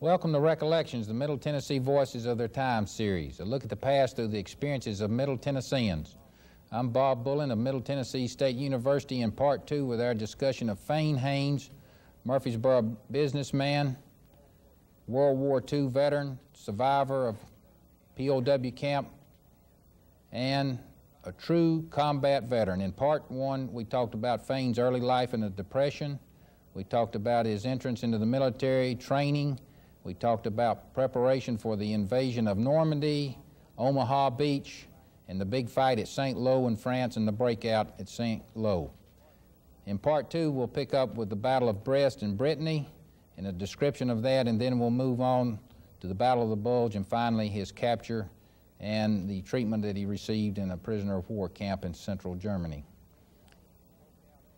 Welcome to Recollections, the Middle Tennessee Voices of Their Time series, a look at the past through the experiences of Middle Tennesseans. I'm Bob Bullen of Middle Tennessee State University in part two with our discussion of Fayne Haynes, Murfreesboro businessman, World War II veteran, survivor of POW camp, and a true combat veteran. In part one, we talked about Fayne's early life in the Depression. We talked about his entrance into the military training. We talked about preparation for the invasion of Normandy, Omaha Beach, and the big fight at St. Lo in France and the breakout at St. Lo. In part two, we'll pick up with the Battle of Brest in Brittany and a description of that, and then we'll move on to the Battle of the Bulge and finally his capture and the treatment that he received in a prisoner of war camp in central Germany.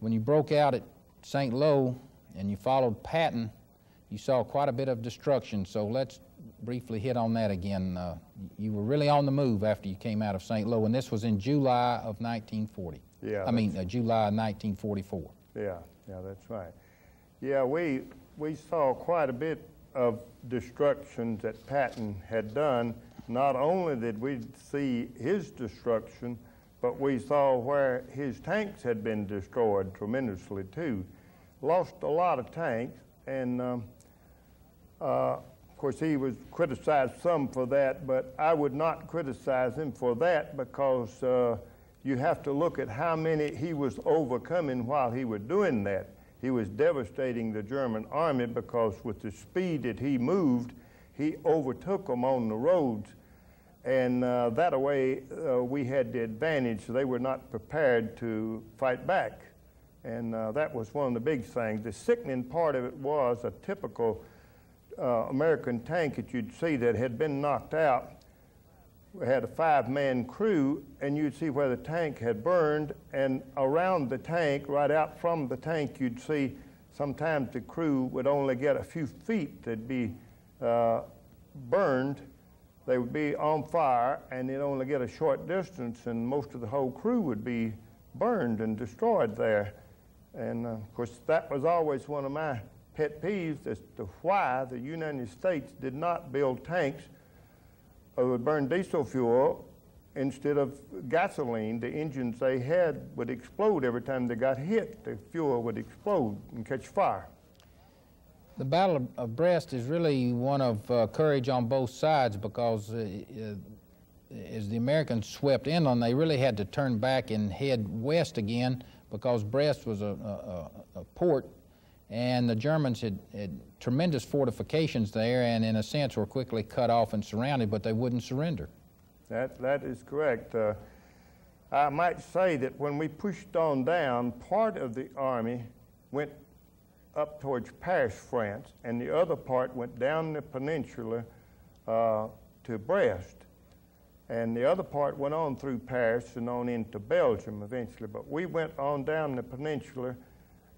When you broke out at St. Lo and you followed Patton, you saw quite a bit of destruction, so let's briefly hit on that again. Uh, you were really on the move after you came out of St. Lo, and this was in July of 1940. Yeah, I mean, uh, July 1944. Yeah, yeah, that's right. Yeah, we, we saw quite a bit of destruction that Patton had done. Not only did we see his destruction, but we saw where his tanks had been destroyed tremendously too. Lost a lot of tanks, and um, uh, of course he was criticized some for that, but I would not criticize him for that because uh, you have to look at how many he was overcoming while he was doing that. He was devastating the German army because with the speed that he moved, he overtook them on the roads. And uh, that way, uh, we had the advantage. They were not prepared to fight back. And uh, that was one of the big things. The sickening part of it was a typical uh, American tank that you'd see that had been knocked out. We had a five man crew, and you'd see where the tank had burned. And around the tank, right out from the tank, you'd see sometimes the crew would only get a few feet, they'd be uh, burned they would be on fire and they'd only get a short distance, and most of the whole crew would be burned and destroyed there. And uh, of course, that was always one of my pet peeves as to why the United States did not build tanks that would burn diesel fuel instead of gasoline. The engines they had would explode every time they got hit. The fuel would explode and catch fire. The Battle of, Brest is really one of uh, courage on both sides because uh, uh, as the Americans swept inland, they really had to turn back and head west again because Brest was a, a, a port and the Germans had, had, tremendous fortifications there and in a sense were quickly cut off and surrounded, but they wouldn't surrender. That, that is correct. Uh, I might say that when we pushed on down, part of the army went up towards Paris, France, and the other part went down the peninsula uh, to Brest. And the other part went on through Paris and on into Belgium eventually. But we went on down the peninsula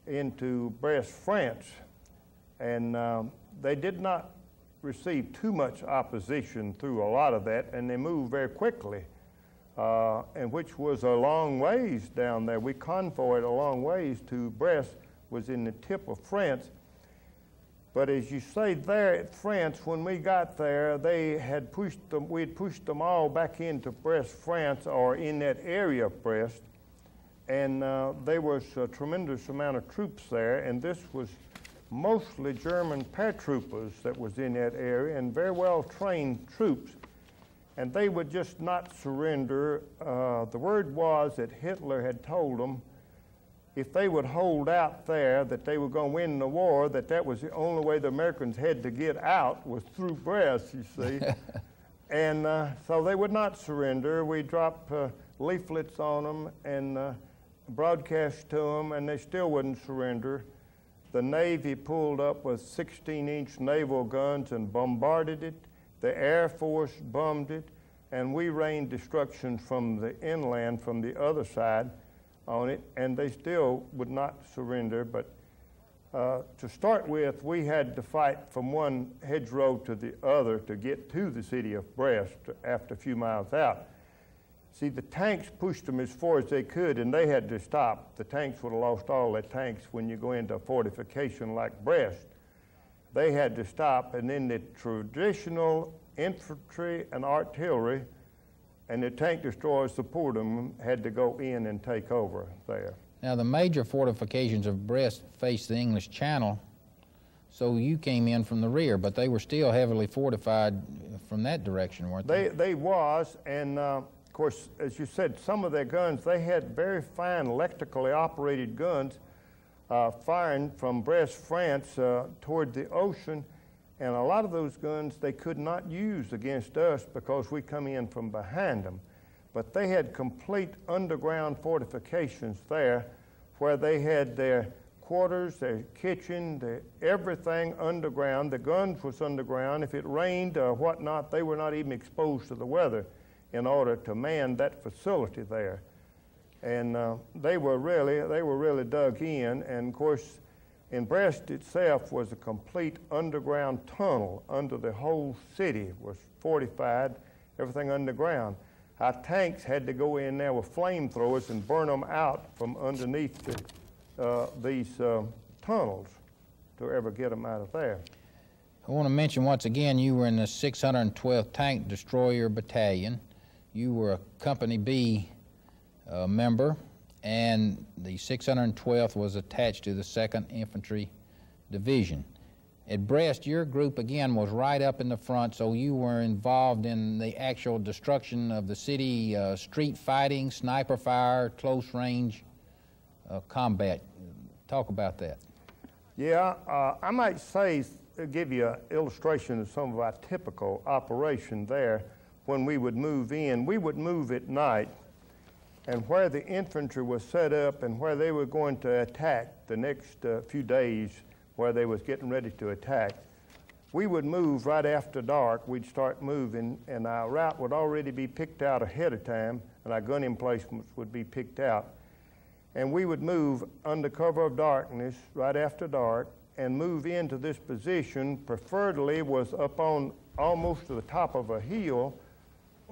into Brest, France. And um, they did not receive too much opposition through a lot of that, and they moved very quickly, uh, and which was a long ways down there. We convoyed a long ways to Brest was in the tip of France. But as you say there at France, when we got there, they had pushed them, we had pushed them all back into Brest, France, or in that area of Brest. And uh, there was a tremendous amount of troops there, and this was mostly German paratroopers that was in that area, and very well trained troops. And they would just not surrender. Uh, the word was that Hitler had told them if they would hold out there that they were going to win the war, that that was the only way the Americans had to get out was through Brest, you see. and uh, so they would not surrender. We dropped uh, leaflets on them and uh, broadcast to them, and they still wouldn't surrender. The Navy pulled up with 16 inch naval guns and bombarded it. The Air Force bombed it, and we rained destruction from the inland from the other side on it, and they still would not surrender. But uh, to start with, we had to fight from one hedgerow to the other to get to the city of Brest after a few miles out. See, the tanks pushed them as far as they could, and they had to stop. The tanks would have lost all their tanks when you go into a fortification like Brest. They had to stop, and then the traditional infantry and artillery and the tank destroyers supporting them had to go in and take over there. Now, the major fortifications of Brest faced the English Channel, so you came in from the rear, but they were still heavily fortified from that direction, weren't they? They, they was, and uh, of course, as you said, some of their guns, they had very fine electrically operated guns uh, firing from Brest, France, uh, toward the ocean. And a lot of those guns they could not use against us because we come in from behind them. But they had complete underground fortifications there where they had their quarters, their kitchen, their, everything underground. The guns was underground. If it rained or whatnot, they were not even exposed to the weather in order to man that facility there. And uh, they were really they were really dug in. And of course, in Brest itself was a complete underground tunnel under the whole city was fortified, everything underground. Our tanks had to go in there with flamethrowers and burn them out from underneath the, uh, these uh, tunnels to ever get them out of there. I want to mention once again you were in the 612th Tank Destroyer Battalion. You were a Company B uh, member, and the 612th was attached to the 2nd Infantry Division. At Brest, your group again was right up in the front, so you were involved in the actual destruction of the city, uh, street fighting, sniper fire, close range uh, combat. Talk about that. Yeah, uh, I might say, uh, give you an illustration of some of our typical operation there when we would move in. We would move at night, and where the infantry was set up and where they were going to attack the next uh, few days, where they was getting ready to attack, we would move right after dark. We'd start moving, and our route would already be picked out ahead of time, and our gun emplacements would be picked out. And we would move under cover of darkness right after dark and move into this position, preferably was up on almost to the top of a hill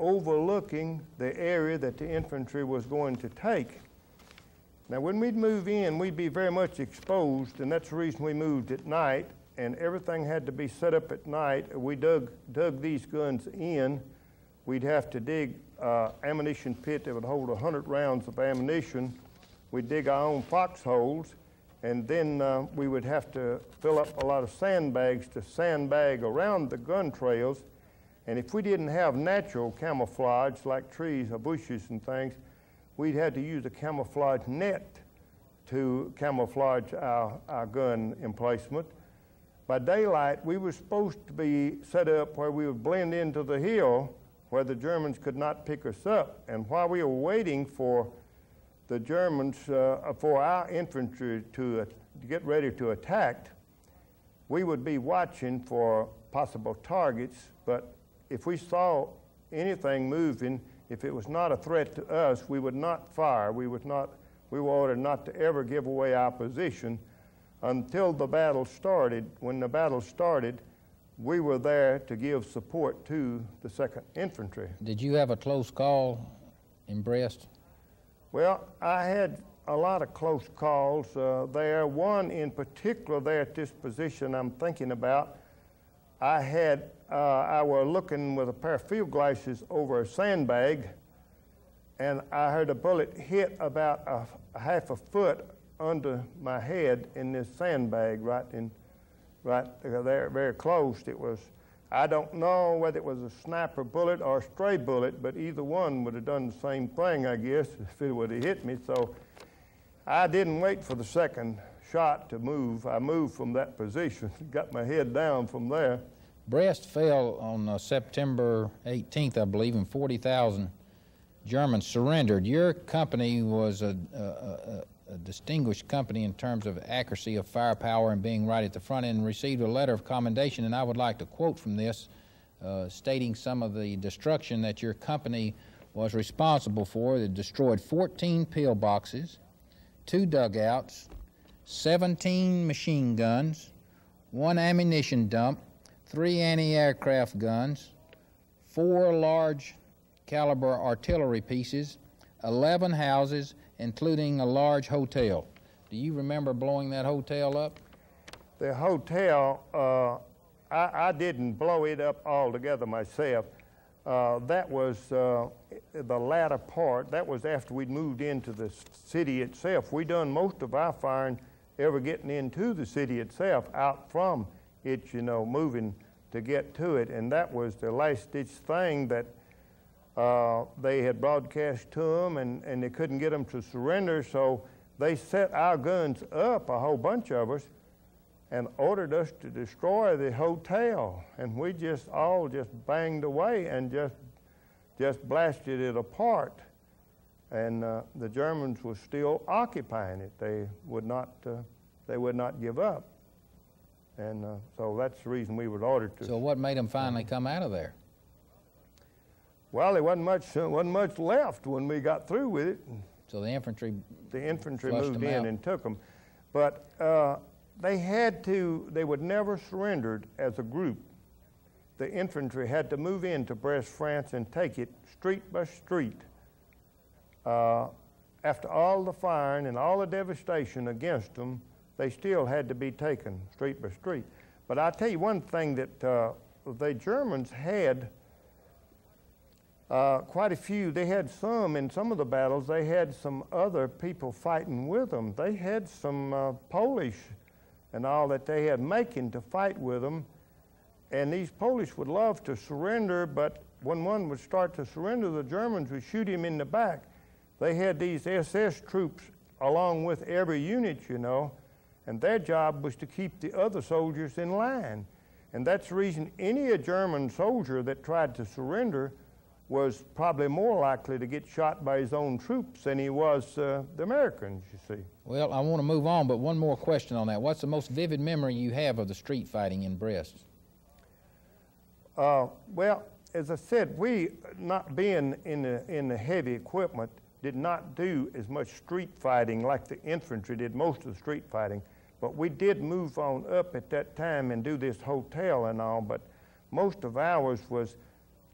overlooking the area that the infantry was going to take. Now, when we'd move in, we'd be very much exposed, and that's the reason we moved at night, and everything had to be set up at night. We dug, dug these guns in. We'd have to dig uh, ammunition pit that would hold 100 rounds of ammunition. We'd dig our own foxholes, and then uh, we would have to fill up a lot of sandbags to sandbag around the gun trails and if we didn't have natural camouflage like trees or bushes and things, we'd had to use a camouflage net to camouflage our, our gun emplacement. By daylight, we were supposed to be set up where we would blend into the hill where the Germans could not pick us up. And while we were waiting for the Germans, uh, for our infantry to, uh, to get ready to attack, we would be watching for possible targets, but if we saw anything moving, if it was not a threat to us, we would not fire. We would not. We were ordered not to ever give away our position until the battle started. When the battle started, we were there to give support to the Second Infantry. Did you have a close call in Brest? Well, I had a lot of close calls uh, there. One in particular, there at this position I'm thinking about, I had uh, I was looking with a pair of field glasses over a sandbag, and I heard a bullet hit about a, a half a foot under my head in this sandbag right in right there very close. It was i don't know whether it was a sniper bullet or a stray bullet but either one would have done the same thing i guess if it would have hit me. So i didn't wait for the second shot to move i moved from that position got my head down from there Brest fell on uh, September 18th, I believe, and 40,000 Germans surrendered. Your company was a, a, a, a, distinguished company in terms of accuracy of firepower and being right at the front end and received a letter of commendation. And I would like to quote from this, uh, stating some of the destruction that your company was responsible for. It destroyed 14 pillboxes, two dugouts, 17 machine guns, one ammunition dump, three anti-aircraft guns, four large caliber artillery pieces, 11 houses, including a large hotel. Do you remember blowing that hotel up? The hotel, uh, I, I didn't blow it up altogether myself. Uh, that was uh, the latter part. That was after we'd moved into the city itself. We done most of our firing ever getting into the city itself, out from it, you know, moving to get to it. And that was the last ditch thing that uh, they had broadcast to them, and, and they couldn't get them to surrender. So they set our guns up, a whole bunch of us, and ordered us to destroy the hotel. And we just all just banged away and just just blasted it apart. And uh, the Germans were still occupying it. They would not uh, they would not give up. And uh, so that's the reason we were ordered to. So what made them finally come out of there? well, there wasn't much uh, wasn't much left when we got through with it. So the infantry, the infantry moved in out. and took them. But uh, they had to, they would never surrendered as a group. The infantry had to move in to Brest, France and take it street by street. After all the firing and all the devastation against them, they still had to be taken street by street. But I'll tell you one thing that uh, the Germans had uh, quite a few. They had some in some of the battles. They had some other people fighting with them. They had some uh, Polish and all that they had making to fight with them. And these Polish would love to surrender, but when one would start to surrender, the Germans would shoot him in the back. They had these SS troops along with every unit, you know, and their job was to keep the other soldiers in line. And that's the reason any a German soldier that tried to surrender was probably more likely to get shot by his own troops than he was uh, the Americans, you see. well, I want to move on, but one more question on that. What's the most vivid memory you have of the street fighting in Brest? Uh, well, as I said, we, not being in the, in the heavy equipment, did not do as much street fighting like the infantry did most of the street fighting. But we did move on up at that time and do this hotel and all. But most of ours was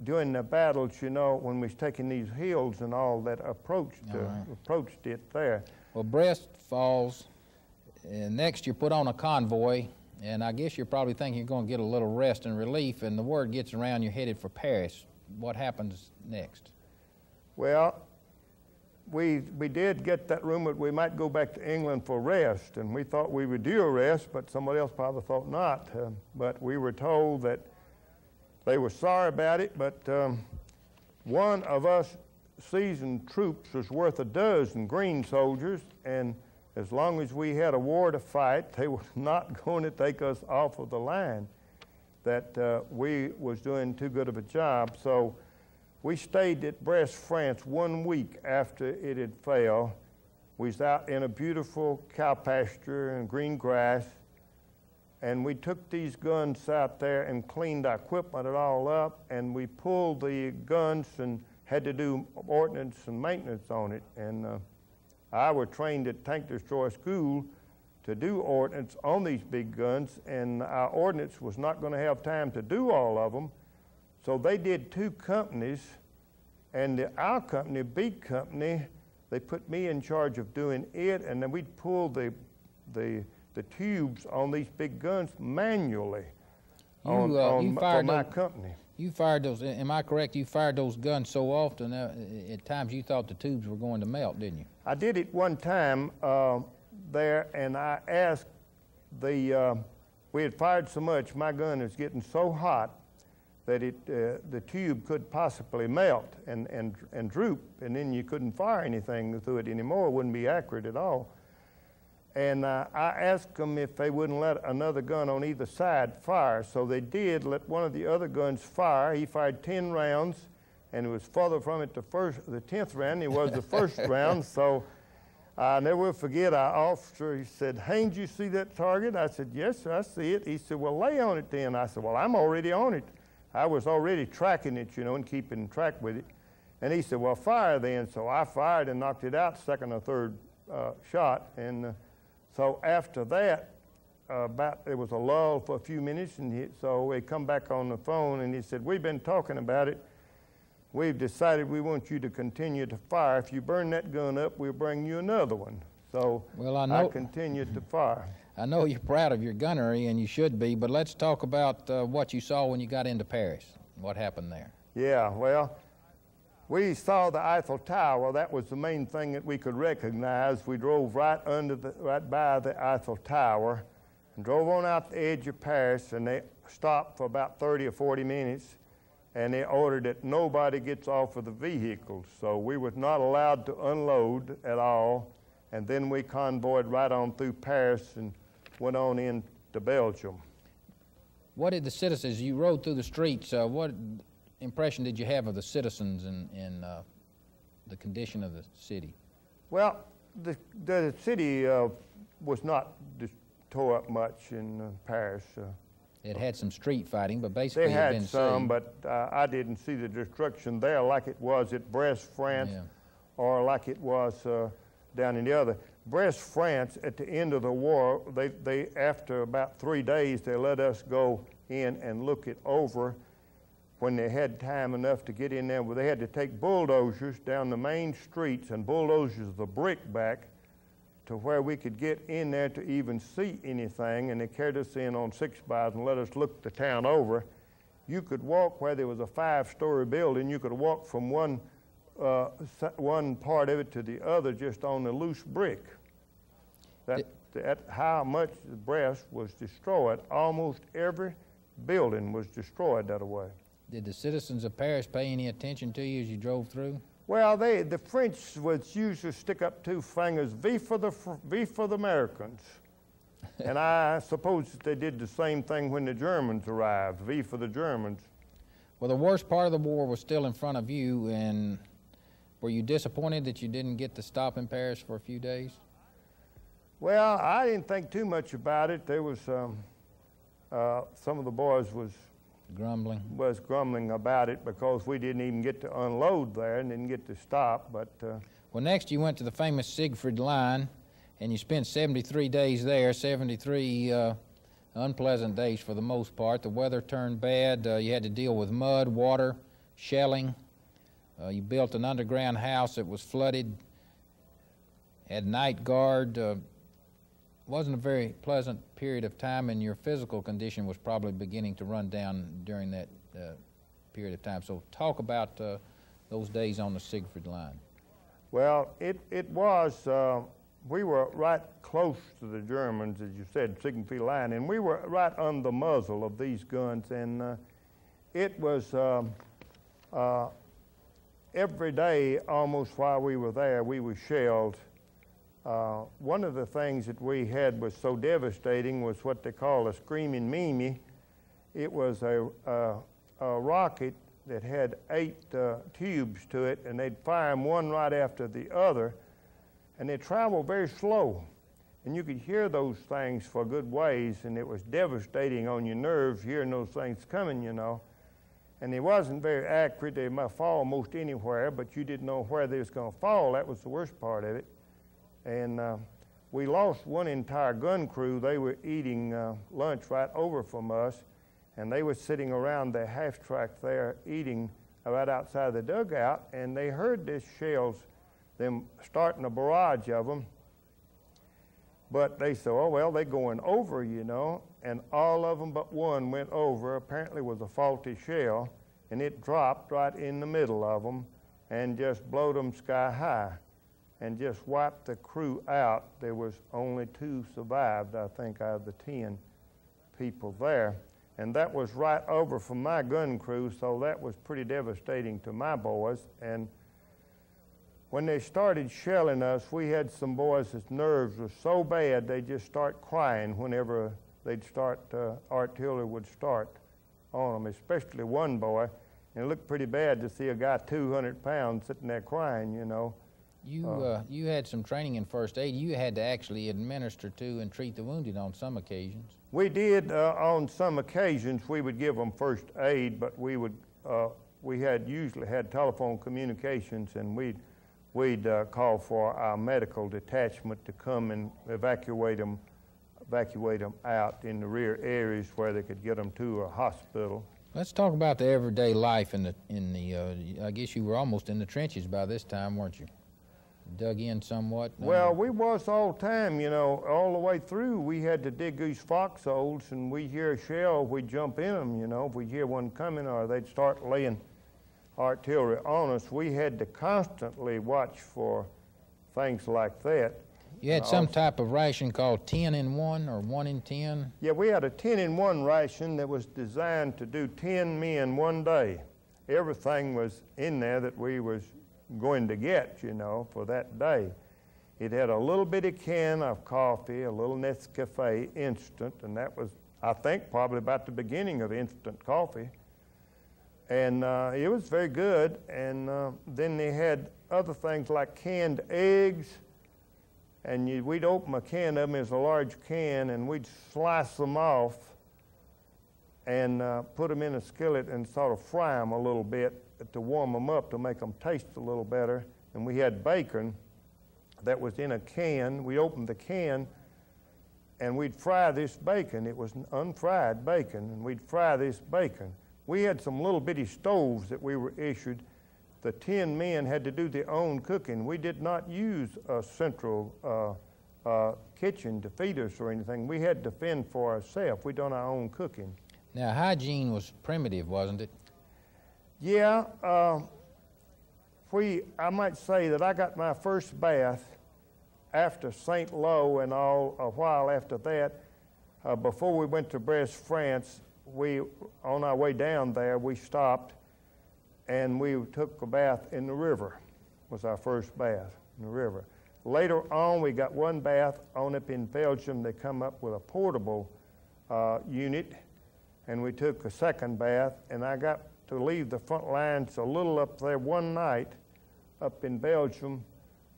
during the battles, you know, when we was taking these hills and all that approached, uh, All right. approached it there. Well, Brest falls. And next, you're put on a convoy, and I guess you're probably thinking you're going to get a little rest and relief, and the word gets around you're headed for Paris. What happens next? Well, we, we did get that rumor that we might go back to England for rest, and we thought we would do a rest, but somebody else probably thought not. Uh, but we were told that they were sorry about it, but um, one of us seasoned troops was worth a dozen green soldiers, and as long as we had a war to fight, they were not going to take us off of the line. That uh, we was doing too good of a job, so we stayed at Brest, France, one week after it had fell. We was out in a beautiful cow pasture and green grass, and we took these guns out there and cleaned our equipment it all up, and we pulled the guns and had to do ordnance and maintenance on it. And uh, I were trained at Tank Destroyer School to do ordnance on these big guns, and our ordnance was not going to have time to do all of them. So they did two companies, and the, our company, B company, they put me in charge of doing it, and then we'd pull the, the, the tubes on these big guns manually You, on, uh, on you fired my those- company. You fired those, am I correct? You fired those guns so often, uh, at times you thought the tubes were going to melt, didn't you? I did it one time uh, there, and I asked the. Uh, we had fired so much, my gun was getting so hot that it, uh, the tube could possibly melt and, and, and droop, and then you couldn't fire anything through it anymore. It wouldn't be accurate at all. And uh, I asked them if they wouldn't let another gun on either side fire. So they did let one of the other guns fire. He fired 10 rounds, and it was further from it the first, the 10th round. It was the first round. So I never will forget our officer. He said, Haynes, you see that target? I said, Yes, sir, I see it. He said, Well, lay on it then. I said, Well, I'm already on it. I was already tracking it, you know, and keeping track with it. And he said, Well, fire then. So I fired and knocked it out, second or third uh, shot. And uh, so after that, uh, about there was a lull for a few minutes, and he, so we come back on the phone, and he said, "We've been talking about it. we've decided we want you to continue to fire. If you burn that gun up, we'll bring you another one. So Well, I know- continued to fire. I know you're proud of your gunnery, and you should be, but let's talk about uh, what you saw when you got into Paris. What happened there? Yeah, well, we saw the Eiffel Tower. That was the main thing that we could recognize. We drove right under the, right by the Eiffel Tower, and drove on out the edge of Paris, and they stopped for about 30 or 40 minutes, and they ordered that nobody gets off of the vehicles. So we was not allowed to unload at all, and then we convoyed right on through Paris and went on into Belgium. What did the citizens, you rode through the streets, uh, what impression did you have of the citizens and, and uh, the condition of the city? Well, the, the city uh, was not tore up much in uh, Paris. Uh, It had some street fighting, but basically they it had some, saved. but uh, I didn't see the destruction there like it was at Brest, France, Yeah. or like it was uh, down in the other. Brest, France, at the end of the war, they, they after about three days, they let us go in and look it over when they had time enough to get in there. Well, they had to take bulldozers down the main streets and bulldozers the brick back to where we could get in there to even see anything, and they carried us in on six bys and let us look the town over. You could walk where there was a five-story building. You could walk from one uh, one part of it to the other just on the loose brick. That, that how much the Brest was destroyed. Almost every building was destroyed that way. Did the citizens of Paris pay any attention to you as you drove through? Well, they, the French would usually stick up two fingers, V for the, v for the Americans. and I suppose that they did the same thing when the Germans arrived, V for the Germans. Well, the worst part of the war was still in front of you, and were you disappointed that you didn't get to stop in Paris for a few days? Well, I didn't think too much about it. There was um, uh, some of the boys was Grumbling. was grumbling about it because we didn't even get to unload there and didn't get to stop. But uh, Well, next you went to the famous Siegfried Line, and you spent 73 days there, 73 uh, unpleasant days for the most part. The weather turned bad. Uh, you had to deal with mud, water, shelling. Uh, you built an underground house that was flooded, had night guard. Wasn't a very pleasant period of time, and your physical condition was probably beginning to run down during that uh, period of time. So, talk about uh, those days on the Siegfried Line. Well, it, it was, uh, we were right close to the Germans, as you said, Siegfried Line, and we were right on the muzzle of these guns, and uh, it was um, uh, every day almost while we were there, we were shelled. Uh, one of the things that we had was so devastating was what they call a screaming Mimi. It was a, a, a rocket that had eight uh, tubes to it, and they'd fire them one right after the other, and they traveled very slow. And you could hear those things for good ways, and it was devastating on your nerves hearing those things coming, you know. And they wasn't very accurate. They might fall almost anywhere, but you didn't know where they was going to fall. That was the worst part of it. And uh, we lost one entire gun crew. They were eating uh, lunch right over from us, and they were sitting around the half track there eating right outside the dugout, and they heard this shells, them starting a barrage of them. But they said, oh, well, they're going over, you know. And all of them but one went over, apparently was a faulty shell, and it dropped right in the middle of them and just blowed them sky high and just wiped the crew out. There was only two survived, I think, out of the 10 people there. And that was right over from my gun crew, so that was pretty devastating to my boys. And when they started shelling us, we had some boys whose nerves were so bad they just start crying whenever they'd start, uh, artillery would start on them, especially one boy. And it looked pretty bad to see a guy 200 pounds sitting there crying, you know. You uh, you had some training in first aid. You had to actually administer to and treat the wounded on some occasions. We did uh, on some occasions. We would give them first aid, but we would uh, we had usually had telephone communications, and we'd we'd uh, call for our medical detachment to come and evacuate them evacuate them out in the rear areas where they could get them to a hospital. Let's talk about the everyday life in the in the. Uh, I guess you were almost in the trenches by this time, weren't you? Dug in somewhat. Well, we was all the time, you know, all the way through. We had to dig these foxholes, and we hear a shell, we jump in them, you know. If we hear one coming, or they'd start laying artillery on us, we had to constantly watch for things like that. You had Uh, some type of ration called 10 in 1 or 1 in 10. Yeah, we had a 10 in 1 ration that was designed to do 10 men one day. Everything was in there that we was going to get, you know, for that day. It had a little bitty can of coffee, a little Nescafe instant, and that was, I think, probably about the beginning of instant coffee. And uh, it was very good. And uh, then they had other things like canned eggs, and you, we'd open a can of them as a large can, and we'd slice them off and uh, put them in a skillet and sort of fry them a little bit to warm them up to make them taste a little better. And we had bacon that was in a can. We opened the can and we'd fry this bacon. It was unfried bacon, and we'd fry this bacon. We had some little bitty stoves that we were issued. The 10 men had to do their own cooking. We did not use a central uh, uh, kitchen to feed us or anything. We had to fend for ourselves. We done our own cooking. Now, hygiene was primitive, wasn't it? Yeah, uh, we, I might say that I got my first bath after St. Lo and all, a while after that. Uh, before we went to Brest, France, we, on our way down there, we stopped and we took a bath in the river. Was our first bath in the river. Later on, we got one bath on up in Belgium. They come up with a portable uh, unit, and we took a second bath. And I got to leave the front lines a little up there one night, up in Belgium,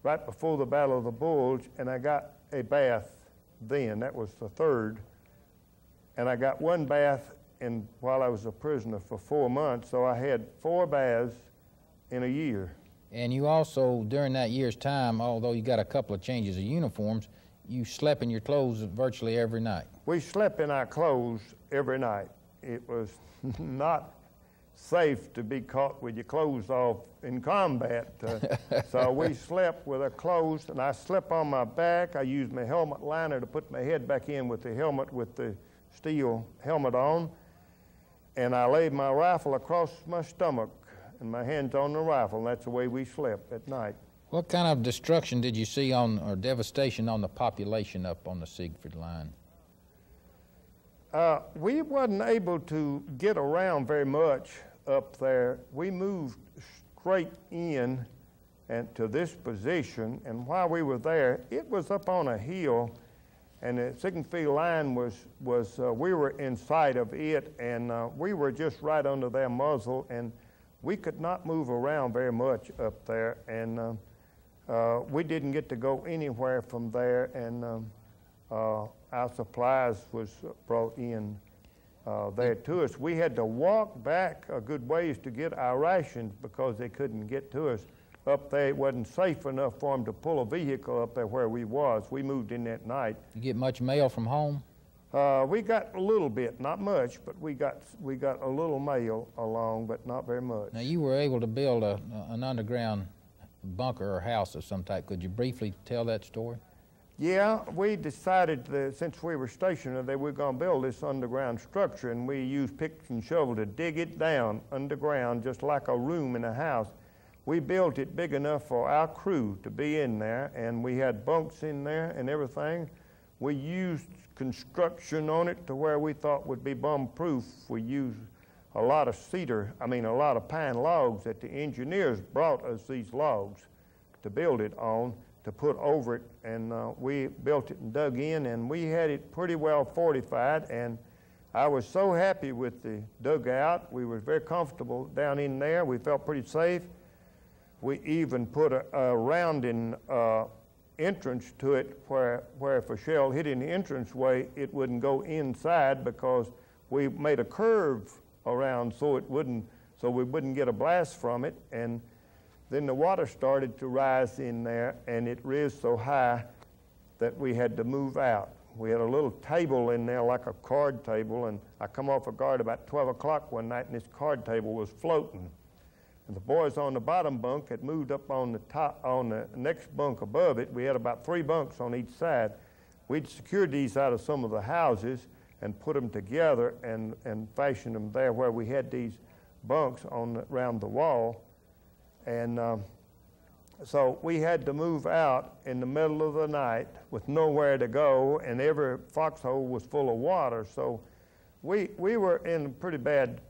right before the Battle of the Bulge, and I got a bath then. That was the third. And I got one bath in, while I was a prisoner for four months, so I had four baths in a year. And you also, during that year's time, although you got a couple of changes of uniforms, you slept in your clothes virtually every night. We slept in our clothes every night. It was not safe to be caught with your clothes off in combat. Uh, so we slept with our clothes, and I slept on my back. I used my helmet liner to put my head back in with the helmet with the steel helmet on. And I laid my rifle across my stomach and my hands on the rifle, and that's the way we slept at night. What kind of destruction did you see on, or devastation on the population up on the Siegfried line? Uh, we wasn't able to get around very much up there. We moved straight in and to this position, and while we were there, it was up on a hill, and the Siegfried line was was uh, we were in sight of it, and uh, we were just right under their muzzle, and we could not move around very much up there, and uh, uh, we didn't get to go anywhere from there, and um, uh, our supplies was brought in uh, there to us. We had to walk back a good ways to get our rations because they couldn't get to us. Up there, it wasn't safe enough for them to pull a vehicle up there where we was. We moved in that night. You get much mail from home? Uh, we got a little bit, not much, but we got we got a little mail along, but not very much. Now, you were able to build a, an underground bunker or house of some type. Could you briefly tell that story? Yeah, we decided that since we were stationed there, we were going to build this underground structure, and we used picks and shovel to dig it down underground, just like a room in a house. We built it big enough for our crew to be in there, and we had bunks in there and everything. We used construction on it to where we thought would be bomb-proof. We used a lot of cedar, I mean, a lot of pine logs that the engineers brought us these logs to build it on to put over it, and uh, we built it and dug in, and we had it pretty well fortified. And I was so happy with the dugout. We were very comfortable down in there. We felt pretty safe. We even put a, a rounding uh, entrance to it where, where if a shell hit in the entranceway, it wouldn't go inside because we made a curve around so it wouldn't, so we wouldn't get a blast from it. And then the water started to rise in there, and it rose so high that we had to move out. We had a little table in there, like a card table, and I come off a guard about 12 o'clock one night, and this card table was floating. And the boys on the bottom bunk had moved up on the top, on the next bunk above it. We had about three bunks on each side. We'd secured these out of some of the houses and put them together and, and fashioned them there where we had these bunks on the, around the wall. And um, so we had to move out in the middle of the night with nowhere to go, and every foxhole was full of water. So we, we were in a pretty bad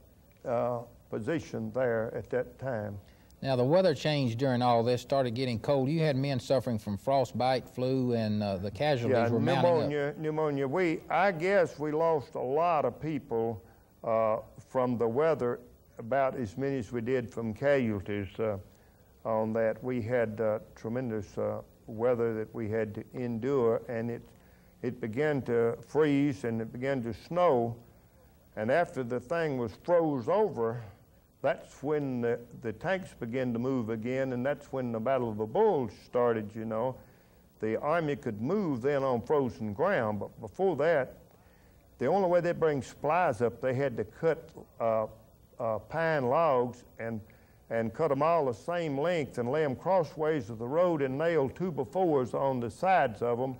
uh, position there at that time. Now, the weather changed during all this, started getting cold. You had men suffering from frostbite, flu, and uh, the casualties yeah, were mounting up. pneumonia, pneumonia. We, I guess we lost a lot of people uh, from the weather, about as many as we did from casualties uh, on that. We had uh, tremendous uh, weather that we had to endure, and it, it began to freeze and it began to snow. And after the thing was froze over, that's when the, the tanks began to move again, and that's when the Battle of the Bulge started, you know. The Army could move then on frozen ground, but before that, the only way they bring supplies up, they had to cut uh, uh, pine logs and, and cut them all the same length and lay them crossways of the road and nail two befores on the sides of them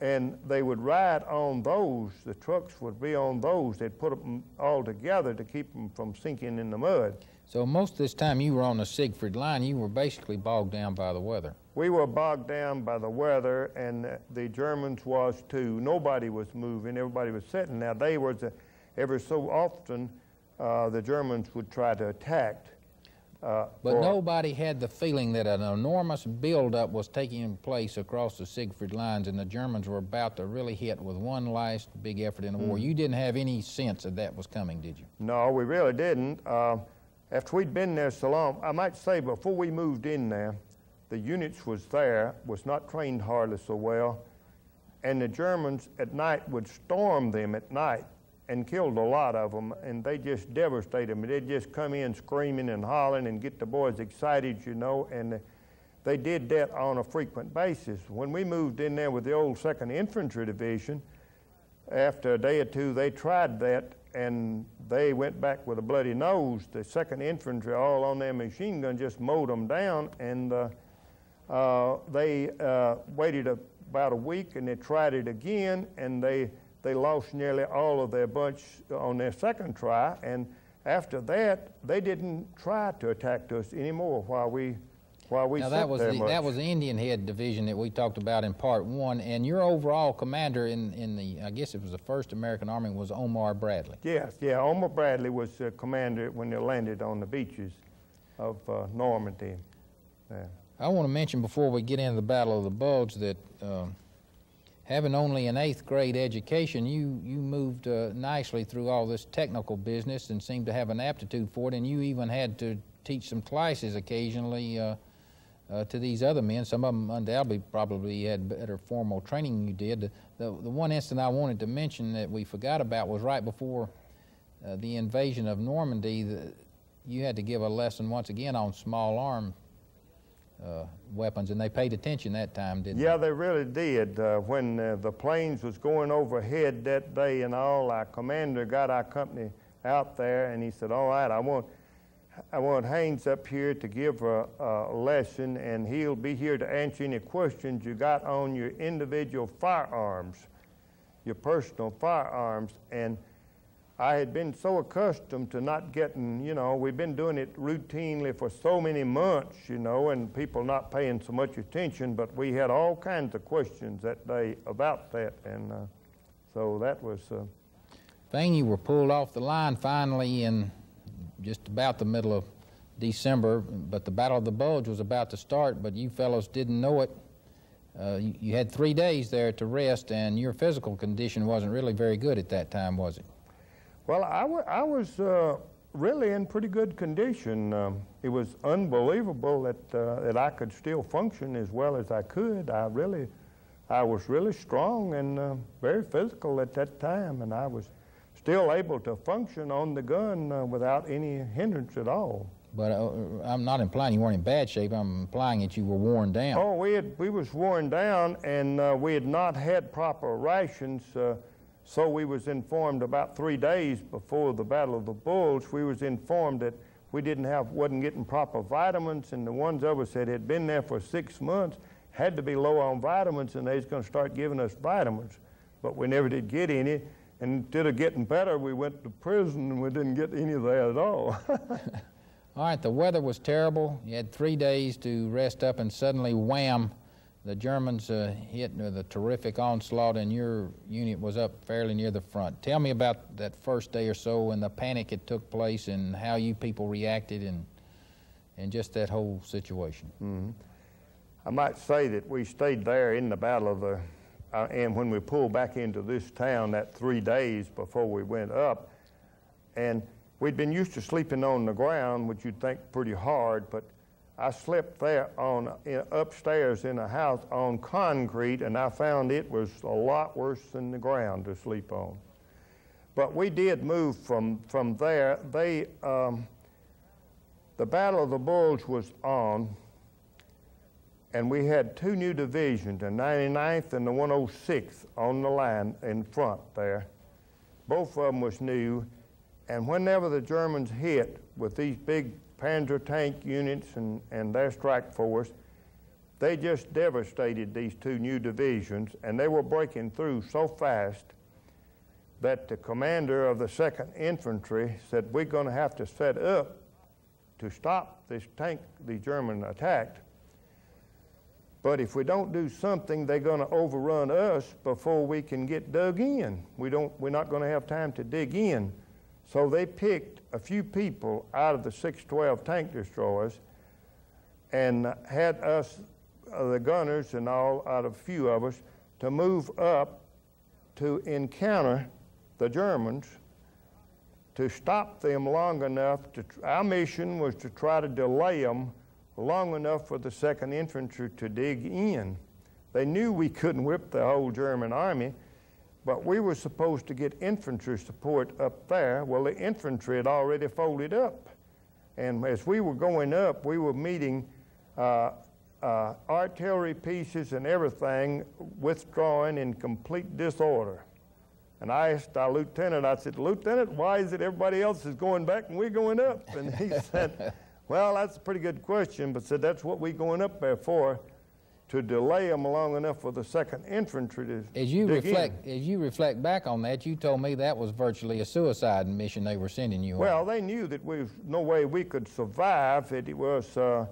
and they would ride on those. The trucks would be on those. They'd put them all together to keep them from sinking in the mud. So most of this time you were on the Siegfried line, you were basically bogged down by the weather. We were bogged down by the weather, and the Germans was too. Nobody was moving. Everybody was sitting. Now they was uh, every so often uh, the Germans would try to attack. Uh, But nobody had the feeling that an enormous buildup was taking place across the Siegfried lines and the Germans were about to really hit with one last big effort in the Mm. war. You didn't have any sense that that was coming, did you? No, we really didn't. Uh, after we'd been there so long, I might say before we moved in there, the units was there, was not trained hardly so well, and the Germans at night would storm them at night and killed a lot of them, and they just devastated them. They'd just come in screaming and hollering and get the boys excited, you know, and they did that on a frequent basis. When we moved in there with the old 2nd Infantry Division, after a day or two, they tried that and they went back with a bloody nose. The second infantry, all on their machine gun, just mowed them down. And uh, uh, they uh, waited a, about a week and they tried it again, and they they lost nearly all of their bunch on their second try. And after that, they didn't try to attack us anymore while we while we now that was the, much. that was the Indian Head Division that we talked about in part one, and your overall commander in, in the I guess it was the First American Army was Omar Bradley. Yes, yeah. Omar Bradley was uh, commander when they landed on the beaches of uh, Normandy. Yeah. I want to mention before we get into the Battle of the Bulge that um, having only an eighth grade education, you, you moved uh, nicely through all this technical business and seemed to have an aptitude for it, and you even had to teach some classes occasionally uh, uh, to these other men. Some of them undoubtedly probably had better formal training than you did. The, the, the one incident I wanted to mention that we forgot about was right before uh, the invasion of Normandy. The, you had to give a lesson once again on small arm uh, weapons, and they paid attention that time, didn't Yeah, they really did. Uh, when uh, the planes was going overhead that day and all, our commander got our company out there, and he said, "All right, I want, I want Haynes up here to give a, a lesson, and he'll be here to answer any questions you got on your individual firearms, your personal firearms." And I had been so accustomed to not getting, you know, we've been doing it routinely for so many months, you know, and people not paying so much attention, but we had all kinds of questions that day about that, and uh, so that was, uh, Thing, you were pulled off the line finally in just about the middle of December, but the Battle of the Bulge was about to start, but you fellows didn't know it. Uh, you, you had three days there to rest, and your physical condition wasn't really very good at that time, was it? Well, I was uh, really in pretty good condition. Um, it was unbelievable that, uh, that I could still function as well as I could. I really, I was really strong and uh, very physical at that time, and I was still able to function on the gun uh, without any hindrance at all. But uh, I'm not implying you weren't in bad shape. I'm implying that you were worn down. Oh, we had we was worn down, and uh, we had not had proper rations. So we was informed about three days before the Battle of the Bulge. We was informed that we didn't have wasn't getting proper vitamins, and the ones of us that had been there for six months had to be low on vitamins, and they was going to start giving us vitamins. But we never did get any. And instead of getting better, we went to prison, and we didn't get any of that at all. All right, the weather was terrible. You had three days to rest up, and suddenly, wham, the Germans uh, hit with a terrific onslaught, and your unit was up fairly near the front. Tell me about that first day or so and the panic that took place, and how you people reacted, and and just that whole situation. I might say that we stayed there in the Battle of the, uh, and when we pulled back into this town that three days before we went up, and we'd been used to sleeping on the ground, which you'd think pretty hard, but I slept there on in, upstairs in a house on concrete, and I found it was a lot worse than the ground to sleep on. But we did move from from there. They, um, the Battle of the Bulge was on, and we had two new divisions, the 99th and the 106th, on the line in front there. Both of them was new, and whenever the Germans hit with these big Panzer tank units and, and their strike force, they just devastated these two new divisions, and they were breaking through so fast that the commander of the 2nd Infantry said, We're going to have to set up to stop this tank the German attacked. But if we don't do something, they're going to overrun us before we can get dug in. We don't, we're not going to have time to dig in. So they picked a few people out of the 612 tank destroyers and had us, uh, the gunners and all, out of a few of us, to move up to encounter the Germans to stop them long enough. To, our mission was to try to delay them long enough for the 2nd Infantry to dig in. They knew we couldn't whip the whole German army, but we were supposed to get infantry support up there. Well, the infantry had already folded up. And as we were going up, we were meeting uh, uh, artillery pieces and everything withdrawing in complete disorder. And I asked our lieutenant, I said, Lieutenant, why is it everybody else is going back and we're going up? And he said, Well, that's a pretty good question, but said that's what we're going up there for, to delay them long enough for the 2nd Infantry to As you dig in. reflect, as you reflect back on that, you told me that was virtually a suicide mission they were sending you on. Well, they knew that we no way we could survive. It was uh,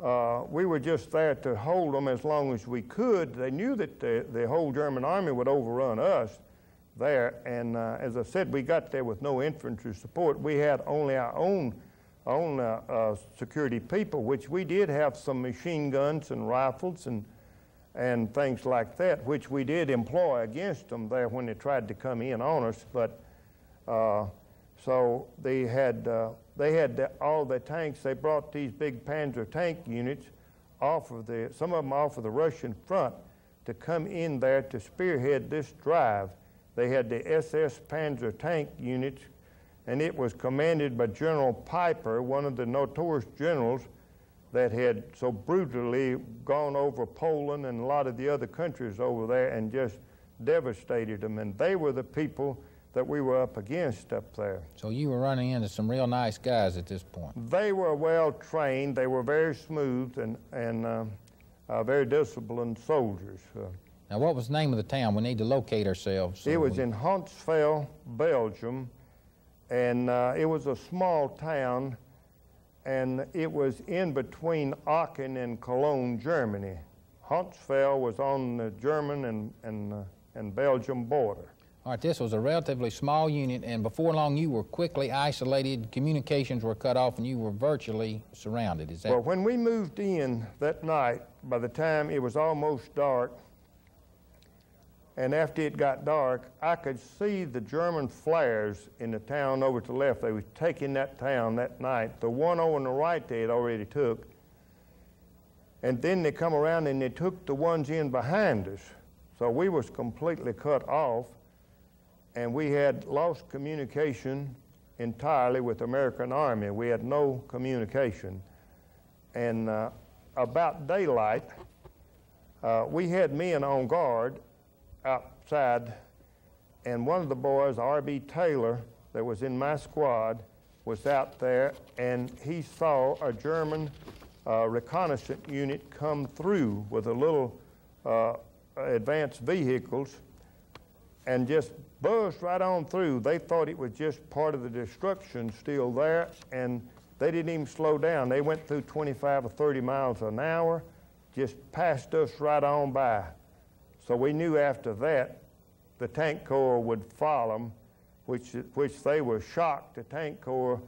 uh, we were just there to hold them as long as we could. They knew that the, the whole German army would overrun us there, and uh, as I said, we got there with no infantry support. We had only our own own uh, uh, security people, which we did have some machine guns and rifles and and things like that, which we did employ against them there when they tried to come in on us. But uh, so they had uh, they had the, all the tanks. They brought these big Panzer tank units off of the some of them off of the Russian front to come in there to spearhead this drive. They had the SS Panzer tank units, and it was commanded by General Peiper, one of the notorious generals that had so brutally gone over Poland and a lot of the other countries over there and just devastated them. And they were the people that we were up against up there. so you were running into some real nice guys at this point. They were well trained, they were very smooth and, and uh, uh, very disciplined soldiers. Uh, Now, what was the name of the town? We need to locate ourselves. so it was we- in Honsfeld, Belgium, and uh, it was a small town, and it was in between Aachen and Cologne, Germany. Honsfeld was on the German and, and, uh, and Belgium border. All right, this was a relatively small unit, and before long you were quickly isolated, communications were cut off, and you were virtually surrounded. Is that Well, when we moved in that night, by the time it was almost dark, and after it got dark, I could see the German flares in the town over to the left. They were taking that town that night. The one over on the right they had already took. And then they come around and they took the ones in behind us. So we was completely cut off, and we had lost communication entirely with the American Army. We had no communication. And uh, about daylight, uh, we had men on guard outside, and one of the boys, R.B. Taylor, that was in my squad, was out there, and he saw a German uh, reconnaissance unit come through with a little uh, advanced vehicles and just buzzed right on through. They thought it was just part of the destruction still there, and they didn't even slow down. They went through 25 or 30 miles an hour, just passed us right on by. So we knew after that the tank corps would follow them, which, which they were shocked. The tank corps,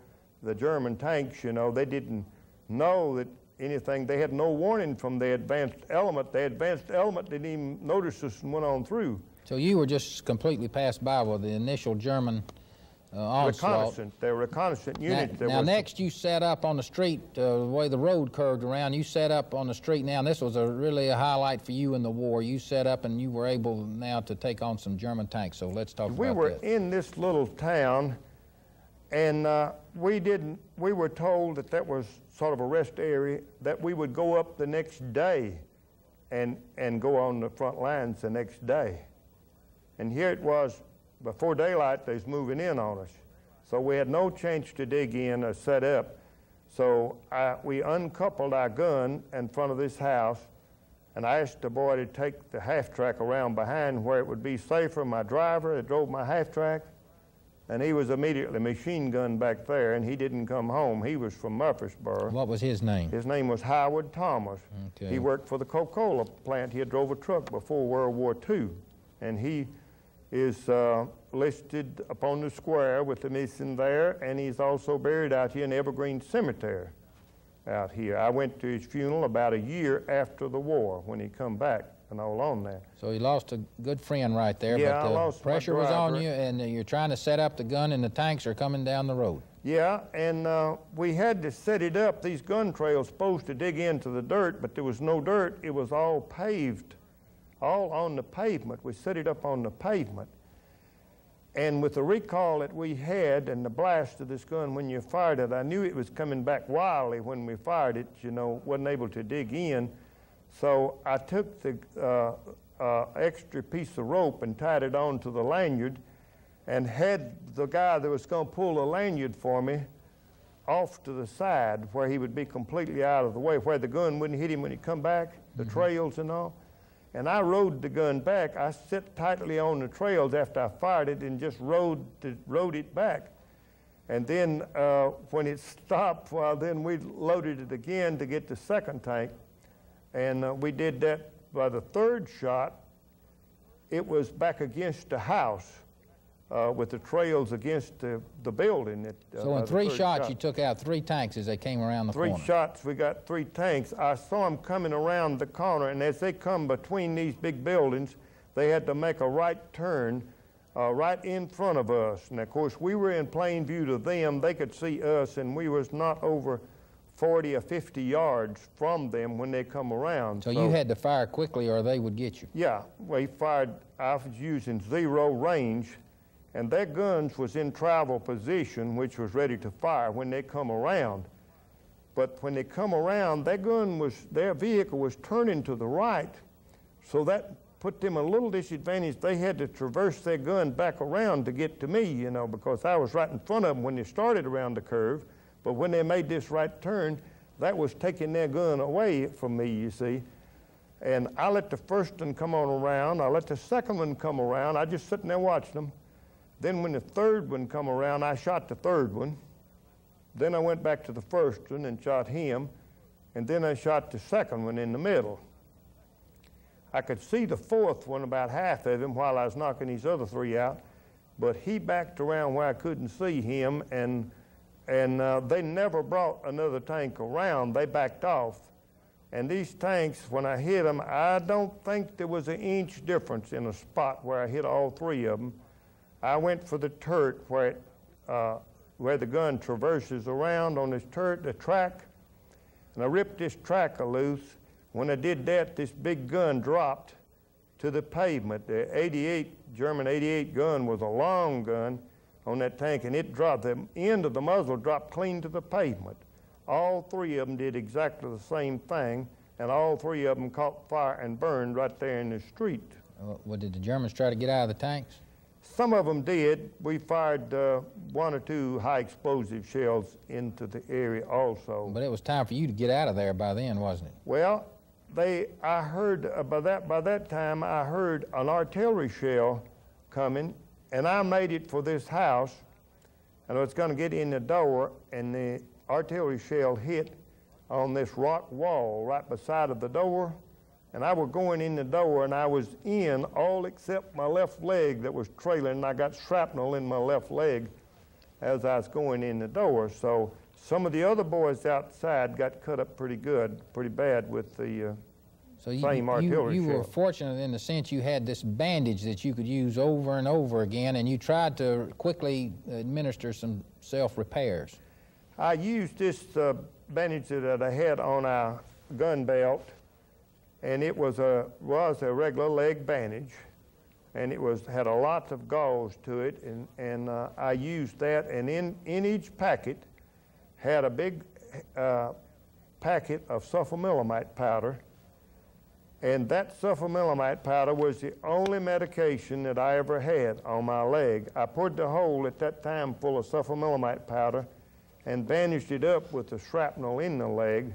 the German tanks, you know, they didn't know that anything. They had no warning from the advanced element. The advanced element didn't even notice us and went on through. So you were just completely passed by with the initial German uh. Reconnaissance, the reconnaissance Now, unit. that now next you set up on the street, uh, the way the road curved around, you set up on the street now. and This was a really a highlight for you in the war. You set up and you were able now to take on some German tanks. So let's talk we about that. We were in this little town, and uh, we didn't. We were told that that was sort of a rest area. That we would go up the next day, and and go on the front lines the next day. And here it was before daylight. They was moving in on us, so we had no chance to dig in or set up. So I, we uncoupled our gun in front of this house, and I asked the boy to take the half track around behind where it would be safer. My driver that drove my half track, and he was immediately machine gunned back there, and he didn't come home. He was from Murfreesboro. What was his name? His name was Howard Thomas. Okay. He worked for the Coca-Cola plant. He had drove a truck before World War II, and he is uh, listed upon the square with the mission there, and he's also buried out here in Evergreen Cemetery out here. I went to his funeral about a year after the war when he come back and all on there. So you lost a good friend right there. Yeah, but I the lost my pressure was on you, and you're trying to set up the gun, and the tanks are coming down the road. Yeah, and uh, we had to set it up. These gun trails supposed to dig into the dirt, but there was no dirt. It was all paved, all on the pavement. We set it up on the pavement. And with the recoil that we had and the blast of this gun when you fired it, I knew it was coming back wildly when we fired it, you know, wasn't able to dig in. So I took the uh, uh, extra piece of rope and tied it onto the lanyard and had the guy that was going to pull the lanyard for me off to the side where he would be completely out of the way, where the gun wouldn't hit him when he come back, the trails and all. And I rode the gun back. I sit tightly on the trails after I fired it and just rode, the, rode it back. And then uh, when it stopped, well, then we loaded it again to get the second tank. And uh, we did that by the third shot. It was back against the house uh, with the trails against the, the building. That, uh, So in three shots, shot. you took out three tanks as they came around the Three corner. shots, we got three tanks. I saw them coming around the corner, and as they come between these big buildings, they had to make a right turn uh, right in front of us. And of course, we were in plain view to them. They could see us, and we was not over 40 or 50 yards from them when they come around. So you had to fire quickly, or they would get you. Yeah, we fired, I was using zero range, and their guns was in travel position, which was ready to fire when they come around. But when they come around, their gun was, their vehicle was turning to the right, so that put them a little disadvantage. They had to traverse their gun back around to get to me, you know, because I was right in front of them when they started around the curve. But when they made this right turn, that was taking their gun away from me, you see. And I let the first one come on around. I let the second one come around. I just sitting there watching them. Then when the third one come around, I shot the third one. Then I went back to the first one and shot him. And then I shot the second one in the middle. I could see the fourth one, about half of him, while I was knocking these other three out. But he backed around where I couldn't see him, and and uh, they never brought another tank around. They backed off. And these tanks, when I hit them, I don't think there was an inch difference in a spot where I hit all three of them. I went for the turret where, it, uh, where the gun traverses around on this turret, the track, and I ripped this tracker loose. When I did that, this big gun dropped to the pavement. The 88, German 88 gun was a long gun, on that tank, and it dropped. The end of the muzzle dropped clean to the pavement. All three of them did exactly the same thing, and all three of them caught fire and burned right there in the street. Uh, What, did the Germans try to get out of the tanks? Some of them did. We fired uh, one or two high explosive shells into the area also. But it was time for you to get out of there by then, wasn't it? Well, they, I heard uh, by that by that time I heard an artillery shell coming, and I made it for this house, and I was going to get in the door, and the artillery shell hit on this rock wall right beside of the door, and I was going in the door, and I was in all except my left leg that was trailing, and I got shrapnel in my left leg as I was going in the door. So some of the other boys outside got cut up pretty good, pretty bad with the. Uh, So you, Same you, artillery you were fortunate in the sense you had this bandage that you could use over and over again, and you tried to quickly administer some self-repairs. I used this uh, bandage that I had on our gun belt, and it was a was a regular leg bandage, and it was had a lot of gauze to it, and and uh, I used that, and in in each packet had a big uh, packet of sulfanilamide powder, and that sulfanilamide powder was the only medication that I ever had on my leg. I poured the hole at that time full of sulfanilamide powder and bandaged it up with the shrapnel in the leg.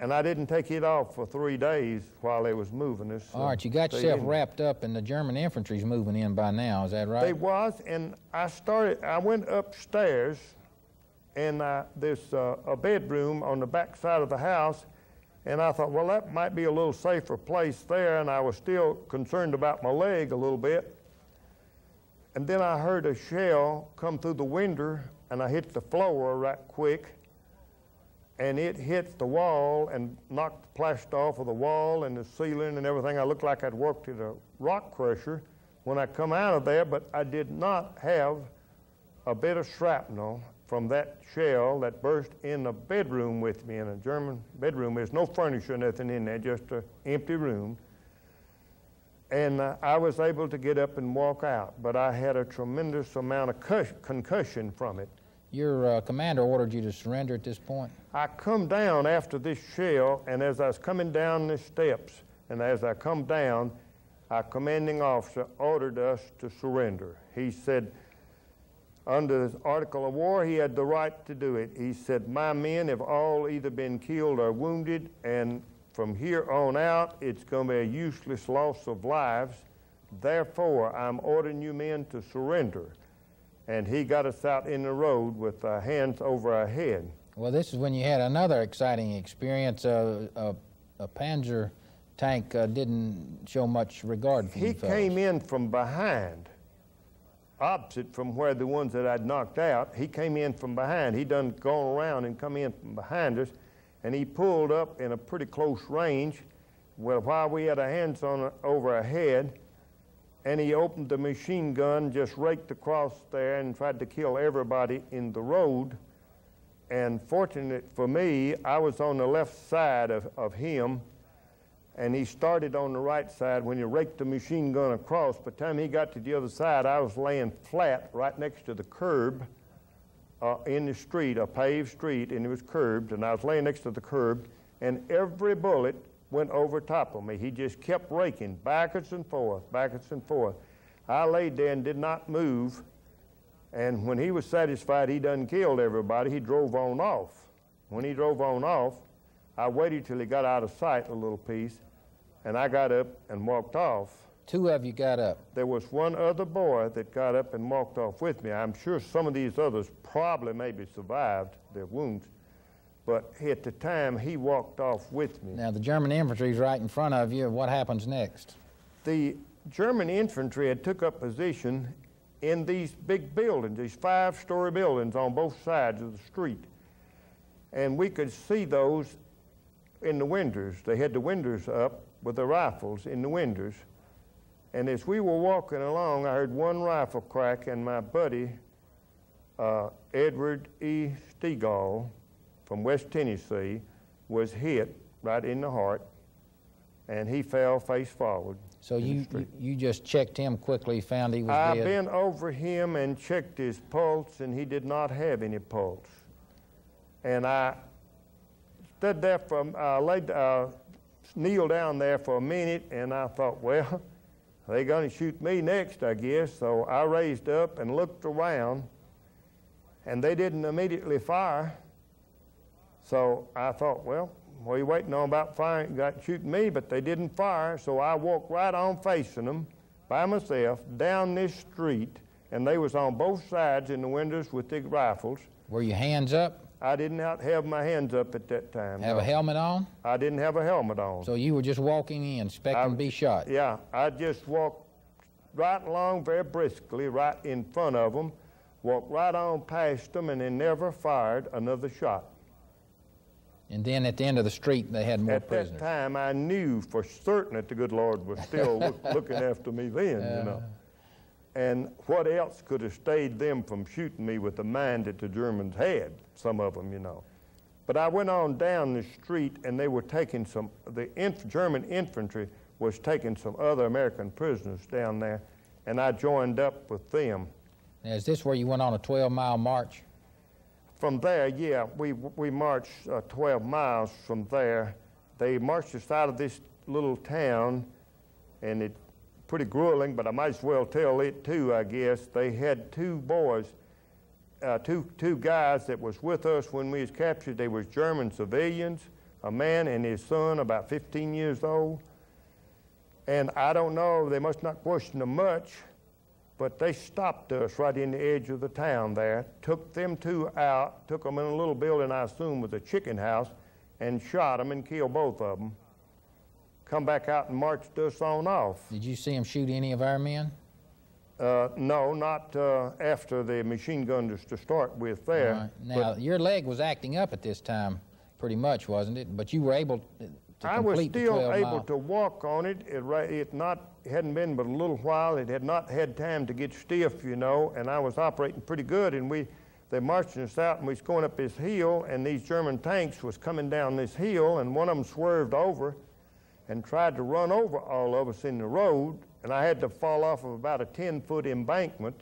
And I didn't take it off for three days while they was moving us. All right, you got yourself wrapped up, and the German infantry's moving in by now. Is that right? They was, and I started. I went upstairs, and uh, there's uh, a bedroom on the back side of the house, and I thought, well, that might be a little safer place there. And I was still concerned about my leg a little bit. And then I heard a shell come through the window, and I hit the floor right quick, and it hit the wall and knocked the plaster off of the wall and the ceiling and everything. I looked like I'd worked at a rock crusher when I come out of there, but I did not have a bit of shrapnel from that shell that burst in the bedroom with me in a German bedroom. There's no furniture, nothing in there, just an empty room. And uh, I was able to get up and walk out, but I had a tremendous amount of concussion from it. Your uh, commander ordered you to surrender at this point. I come down after this shell, and as I was coming down the steps, and as I come down, our commanding officer ordered us to surrender. He said, under this article of war, he had the right to do it. He said, My men have all either been killed or wounded, and from here on out, it's going to be a useless loss of lives. Therefore, I'm ordering you men to surrender. And he got us out in the road with our hands over our head. Well, this is when you had another exciting experience. Uh, a, a Panzer tank uh, didn't show much regard for He you fellows. came in from behind, opposite from where the ones that I'd knocked out. He came in from behind. He done gone around and come in from behind us, and he pulled up in a pretty close range. Well, while we had our hands on over our head, and he opened the machine gun, just raked across there, and tried to kill everybody in the road. And fortunate for me, I was on the left side of, of him, and he started on the right side when he raked the machine gun across. By the time he got to the other side, I was laying flat right next to the curb uh, in the street, a paved street, and it was curbed, and I was laying next to the curb, and every bullet went over top of me. He just kept raking backwards and forth, backwards and forth. I laid there and did not move, and when he was satisfied he done killed everybody, he drove on off. When he drove on off, I waited till he got out of sight a little piece, and I got up and walked off. Two of you got up. There was one other boy that got up and walked off with me. I'm sure some of these others probably maybe survived their wounds, but at the time he walked off with me. Now, the German infantry is right in front of you. What happens next? The German infantry had took up position in these big buildings, these five-story buildings on both sides of the street, and we could see those in the windows. They had the windows up with the rifles in the windows. And as we were walking along, I heard one rifle crack, and my buddy, uh, Edward E. Stegall from West Tennessee, was hit right in the heart, and he fell face forward. So you, you just checked him quickly, found he was I dead. bent over him and checked his pulse, and he did not have any pulse. And I stood there for, uh, laid, uh, kneeled down there for a minute, and I thought, well, they're going to shoot me next, I guess. So I raised up and looked around, and they didn't immediately fire. So I thought, well, what are you waiting on about firing, got shooting me? But they didn't fire, so I walked right on facing them by myself down this street, and they was on both sides in the windows with their rifles. Were your hands up? I didn't have have my hands up at that time. Have no. a helmet on? I didn't have a helmet on. So you were just walking in, expecting to be shot. Yeah, I just walked right along very briskly, right in front of them, walked right on past them, and they never fired another shot. And then at the end of the street, they had more prisoners. At that time, I knew for certain that the good Lord was still look, looking after me then, you know. And what else could have stayed them from shooting me with the mind that the Germans had, some of them, you know. But I went on down the street, and they were taking some, the inf- German infantry was taking some other American prisoners down there, and I joined up with them. Now, is this where you went on a 12 mile march? From there, yeah, we, we marched uh, 12 miles from there. They marched us out of this little town, and it pretty grueling, but I might as well tell it too, I guess. They had two boys, uh, two, two guys that was with us when we was captured. They was German civilians, a man and his son, about 15 years old. And I don't know, they must not question them much, but they stopped us right in the edge of the town there, took them two out, took them in a little building I assume was a chicken house, and shot them and killed both of them. Come back out and marched us on off. Did you see him shoot any of our men? Uh, no, not uh, after the machine gunners to start with there. Right. Now, your leg was acting up at this time, pretty much, wasn't it? But you were able to I was still able mile. to walk on it. It, it not it hadn't been but a little while. It had not had time to get stiff, you know, and I was operating pretty good. And we, they marched us out, and we was going up this hill, and these German tanks was coming down this hill, and one of them swerved over, and tried to run over all of us in the road, and I had to fall off of about a 10-foot embankment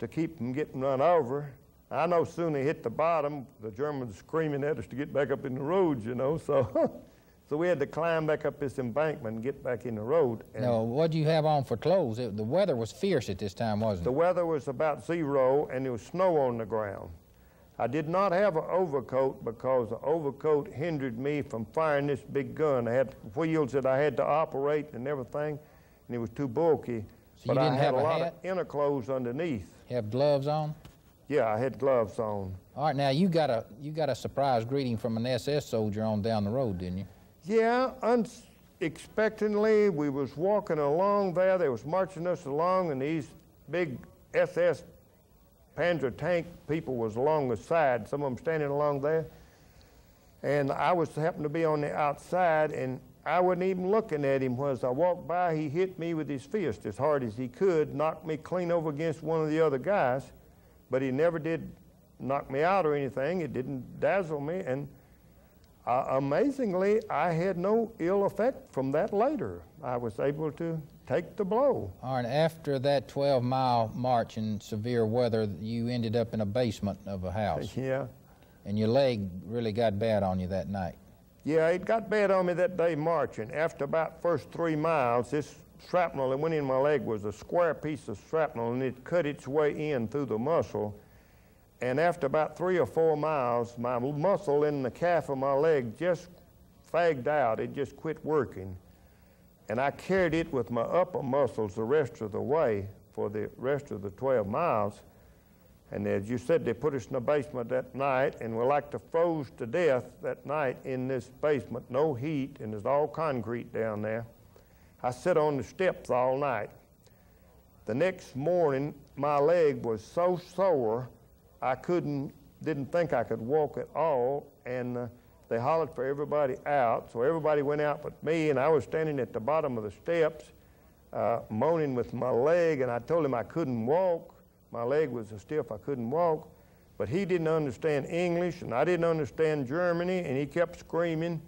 to keep from getting run over. I know soon they hit the bottom, the Germans screaming at us to get back up in the road, you know, so so we had to climb back up this embankment and get back in the road. And Now, what did you have on for clothes? It, the weather was fierce at this time, wasn't it? the weather was about zero and there was snow on the ground. I did not have an overcoat because the overcoat hindered me from firing this big gun. I had wheels that I had to operate and everything, and it was too bulky. So but you I didn't had have a a lot hat? of inner clothes underneath. You have gloves on? Yeah, I had gloves on. All right, now you got a you got a surprise greeting from an SS soldier on down the road, didn't you? Yeah, unexpectedly, we was walking along there. They was marching us along, and these big SS Panzer tank people was along the side. Some of them standing along there, and I was happened to be on the outside, and I wasn't even looking at him. As I walked by, he hit me with his fist as hard as he could, knocked me clean over against one of the other guys, but he never did knock me out or anything. It didn't dazzle me, and uh, amazingly, I had no ill effect from that later. I was able to take the blow. All right, after that 12 mile march in severe weather, you ended up in a basement of a house, Yeah. and your leg really got bad on you that night. Yeah, it got bad on me that day marching. After about first three miles, this shrapnel that went in my leg was a square piece of shrapnel, and it cut its way in through the muscle. And after about three or four miles, my muscle in the calf of my leg just fagged out. It just quit working. And I carried it with my upper muscles the rest of the way for the rest of the 12 miles. And as you said, they put us in the basement that night, and we're like to froze to death that night in this basement. No heat, and there's all concrete down there. I sat on the steps all night. The next morning, my leg was so sore, I couldn't, didn't think I could walk at all, and uh, they hollered for everybody out. So everybody went out but me, and I was standing at the bottom of the steps, uh, moaning with my leg, and I told him I couldn't walk. My leg was so stiff I couldn't walk. But he didn't understand English, and I didn't understand Germany, and he kept screaming,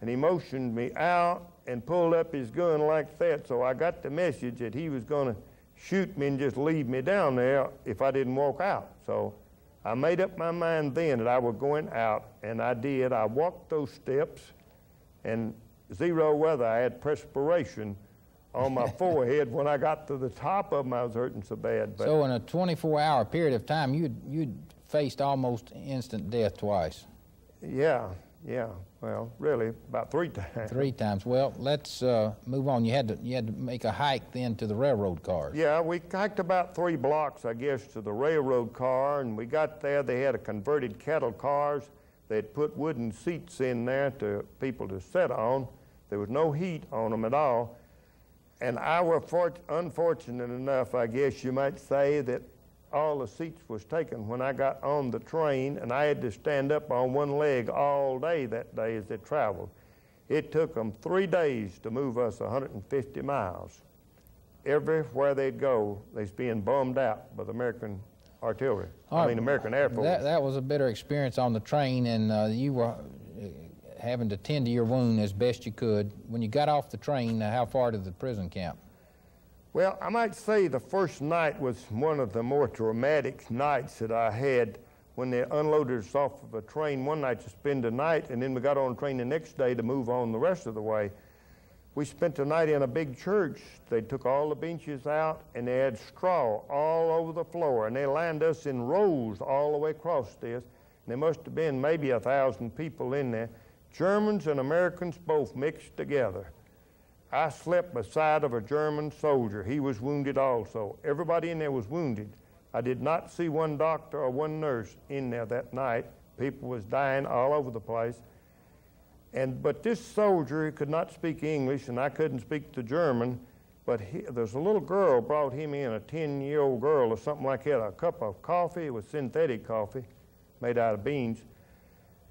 and he motioned me out, and pulled up his gun like that. So I got the message that he was going to shoot me and just leave me down there if I didn't walk out. So I made up my mind then that I was going out, and I did. I walked those steps, and zero weather. I had perspiration on my forehead. When I got to the top of them, I was hurting so bad. But So in a 24-hour period of time, you'd, you'd faced almost instant death twice, yeah, yeah. Well, really, about three times. three times. Well, let's uh, move on. You had to you had to make a hike then to the railroad cars. Yeah, we hiked about three blocks, I guess, to the railroad car, and we got there. They had a converted cattle cars. They'd put wooden seats in there to people to sit on. There was no heat on them at all. And I was fort- unfortunate enough, I guess you might say, that all the seats was taken when I got on the train, and I had to stand up on one leg all day that day as they traveled. It took them three days to move us 150 miles. Everywhere they'd go, they's being bombed out by the American artillery. All I mean, American Air Force. That, that was a bitter experience on the train, and uh, you were uh, having to tend to your wound as best you could. When you got off the train, uh, how far to the prison camp? Well, I might say the first night was one of the more dramatic nights that I had when they unloaded us off of a train one night to spend the night, and then we got on a train the next day to move on the rest of the way. We spent the night in a big church. They took all the benches out and they had straw all over the floor, and they lined us in rows all the way across this. And there must have been maybe a thousand people in there, Germans and Americans both mixed together. I slept beside of a German soldier. He was wounded also. Everybody in there was wounded. I did not see one doctor or one nurse in there that night. People was dying all over the place. And but this soldier could not speak English, and I couldn't speak the German. But he, there's a little girl brought him in, a 10-year-old girl or something like that, a cup of coffee. It was synthetic coffee, made out of beans.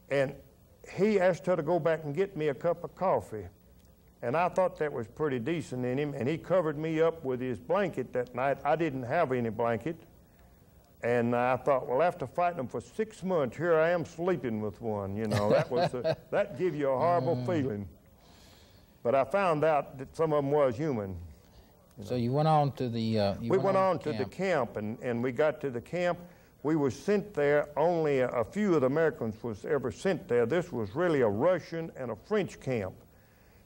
And he asked her to go back and get me a cup of coffee. And I thought that was pretty decent in him. And he covered me up with his blanket that night. I didn't have any blanket. And I thought, well, after fighting them for six months, here I am sleeping with one. You know, that was a, that give you a horrible feeling. But I found out that some of them was human. So you went on to the. Uh, you we went on to camp. the camp, and, and we got to the camp. We were sent there. Only a, a few of the Americans was ever sent there. This was really a Russian and a French camp.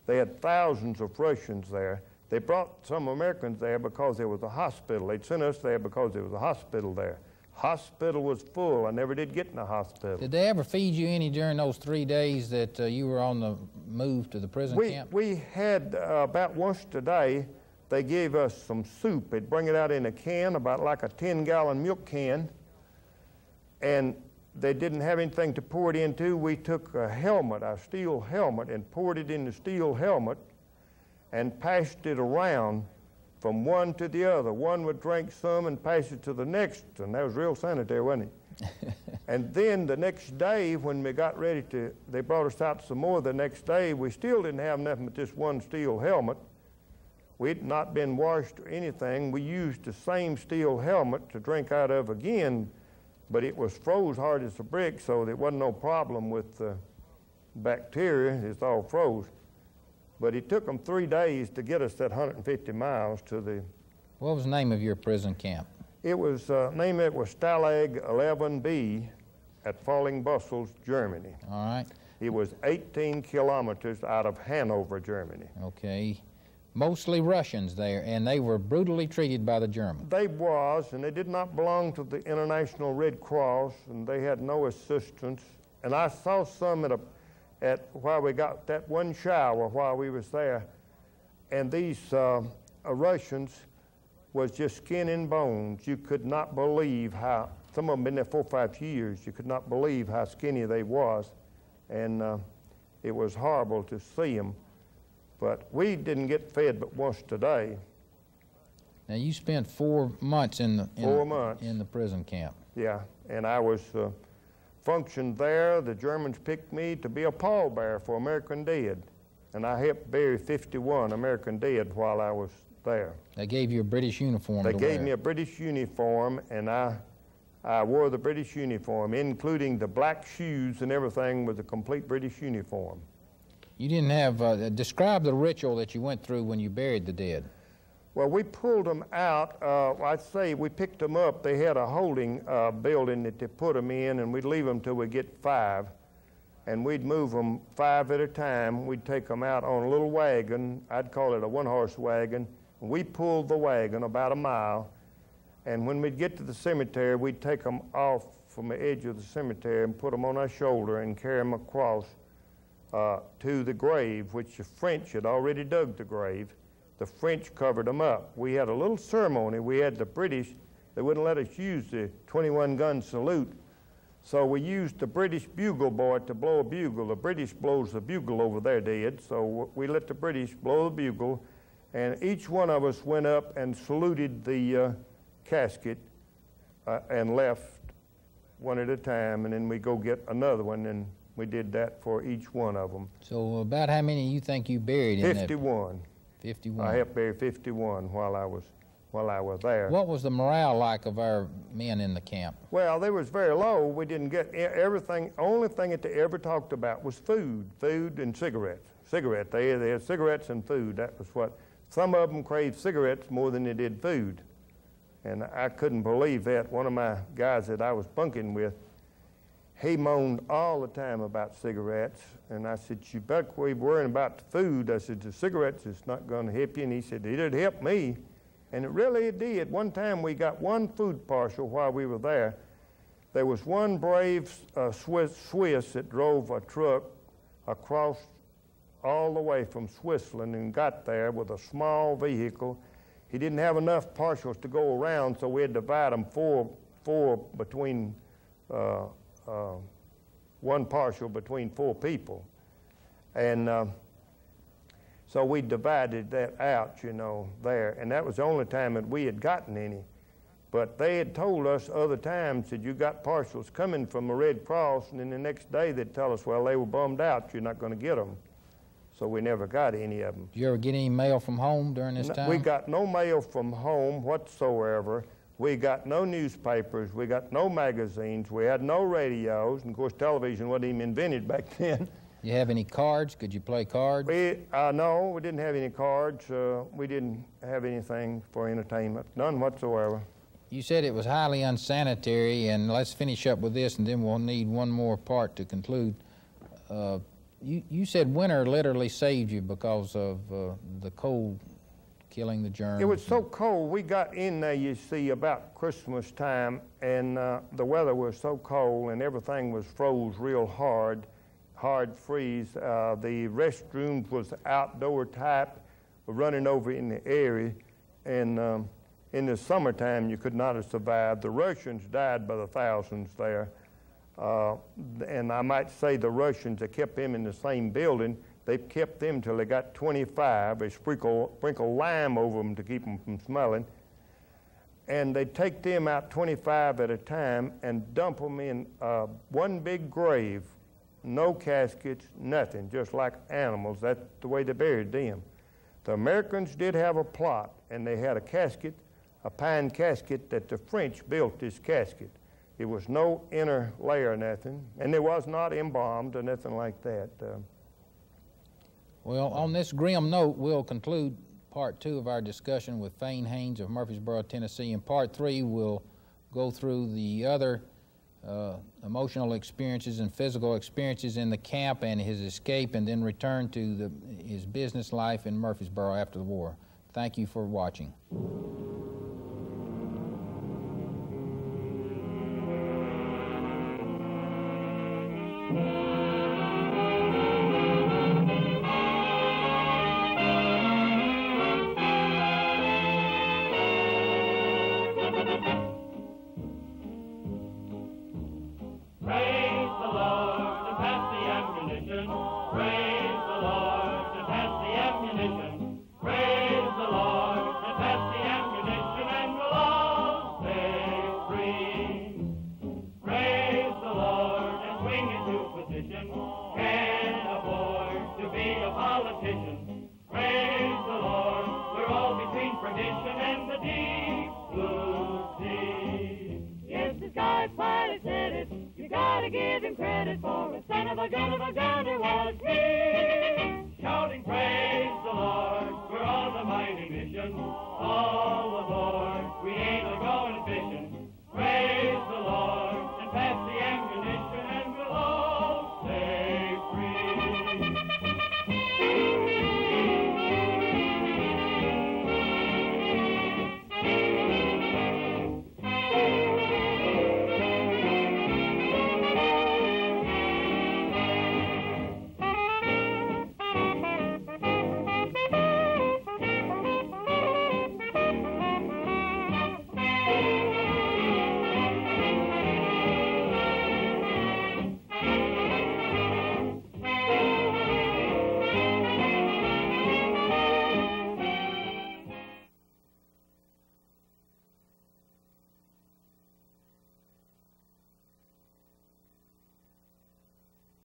They had thousands of Russians there. They brought some Americans there because there was a hospital. They'd sent us there because there was a hospital there. Hospital was full. I never did get in the hospital. Did they ever feed you any during those three days that uh, you were on the move to the prison We, camp? we had uh, about once a day, they gave us some soup. They'd bring it out in a can, about like a 10 gallon milk can. And they didn't have anything to pour it into. We took a helmet, a steel helmet, and poured it in the steel helmet and passed it around from one to the other. One would drink some and pass it to the next, and that was real sanitary, wasn't it? and then the next day, when we got ready to, they brought us out some more the next day. We still didn't have nothing but this one steel helmet. We'd not been washed or anything. We used the same steel helmet to drink out of again, but it was froze hard as a brick, so there wasn't no problem with the bacteria. It's all froze. But it took them three days to get us that 150 miles to the. What was the name of your prison camp? It was uh, name it was Stalag 11B at Fallingbostel, Germany. All right. It was 18 kilometers out of Hanover, Germany. Okay. Mostly Russians there, and they were brutally treated by the Germans. They was, and they did not belong to the International Red Cross, and they had no assistance. And I saw some at a, at while we got that one shower while we was there, and these uh, uh, Russians was just skin and bones. You could not believe how some of them been there four or five years. You could not believe how skinny they was, and uh, it was horrible to see them. But we didn't get fed but once a day. Now you spent four months in the in, Four months. in the prison camp. Yeah, and I was uh, functioned there. The Germans picked me to be a pallbearer for American Dead, and I helped bury 51 American Dead while I was there. They gave you a British uniform. They gave wear. me a British uniform, and I, I wore the British uniform, including the black shoes and everything, was a complete British uniform. You didn't have, uh, describe the ritual that you went through when you buried the dead. Well, we pulled them out. Uh, I'd say we picked them up. They had a holding uh, building that they put them in, and we'd leave them till we get five. And we'd move them five at a time. We'd take them out on a little wagon. I'd call it a one horse wagon. We pulled the wagon about a mile. And when we'd get to the cemetery, we'd take them off from the edge of the cemetery and put them on our shoulder and carry them across uh, to the grave, which the French had already dug the grave. The French covered them up. We had a little ceremony. We had the British, they wouldn't let us use the 21 gun salute. So we used the British bugle boy to blow a bugle. The British blows the bugle over there dead. So we let the British blow the bugle, and each one of us went up and saluted the uh, casket uh, and left one at a time, and then we go get another one, and we did that for each one of them. So about how many you think you buried 51. 51. I helped bury 51 while I was while I was there. What was the morale like of our men in the camp? Well, they was very low. We didn't get everything. Only thing that they ever talked about was food, food and cigarettes. Cigarette. They, they had cigarettes and food. That was what. Some of them craved cigarettes more than they did food, and I couldn't believe that. One of my guys that I was bunking with, he moaned all the time about cigarettes, and I said, "You better quit worrying about the food." I said, "The cigarettes is not going to help you," and he said, "It'd help me." And it really did. One time we got one food parcel while we were there. There was one brave uh, Swiss, Swiss that drove a truck across all the way from Switzerland and got there with a small vehicle. He didn't have enough parcels to go around, so we had to divide them four, four between uh, uh, one parcel between four people. And uh, so we divided that out, you know, there. And that was the only time that we had gotten any. But they had told us other times that you got parcels coming from the Red Cross, and then the next day they'd tell us, well, they were bummed out, you're not going to get them. So we never got any of them. Did you ever get any mail from home during this No, time? We got no mail from home whatsoever. We got no newspapers. We got no magazines. We had no radios. And of course, television wasn't even invented back then. you have any cards? Could you play cards? We, uh, no, we didn't have any cards. Uh, we didn't have anything for entertainment, none whatsoever. You said it was highly unsanitary, and let's finish up with this, and then we'll need one more part to conclude. Uh, you, you said winter literally saved you because of uh, the cold killing the germs. It was so cold. We got in there, you see, about Christmas time, and uh, the weather was so cold, and everything was froze real hard, hard freeze. Uh, the restrooms was outdoor type, running over in the area, and um, in the summertime you could not have survived. The Russians died by the thousands there. Uh, and I might say the Russians that kept them in the same building, they kept them till they got 25. They sprinkle, sprinkle lime over them to keep them from smelling. And they'd take them out 25 at a time and dump them in uh, one big grave, no caskets, nothing, just like animals. That's the way they buried them. The Americans did have a plot, and they had a casket, a pine casket that the French built this casket. It was no inner layer, nothing, and it was not embalmed or nothing like that. Uh, Well, on this grim note, we'll conclude part two of our discussion with Fayne Haynes of Murfreesboro, Tennessee. In part three, we'll go through the other uh, emotional experiences and physical experiences in the camp and his escape, and then return to the, his business life in Murfreesboro after the war. Thank you for watching.